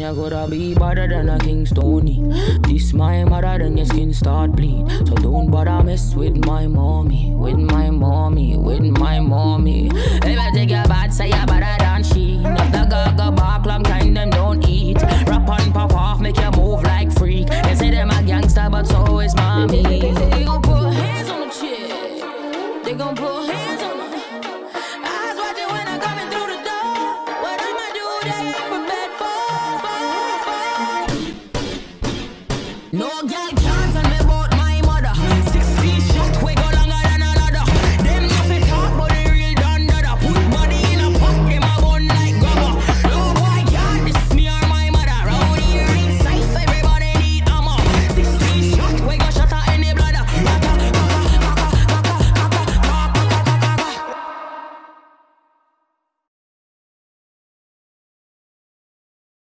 you gotta be better than a Kingstoni. This my mother, then your skin start bleed. So don't bother mess with my mommy, with my mommy, with my mommy. If I take your bad, say you're better than she. Not the gaga bark, long kind them don't eat. Rap on, pop off, make you move like freak. They say them a gangster, but so is mommy. They gon' put hands on the chick. They gon' put hands on the. Eyes watching when I'm coming through the door. What am I doing? No girl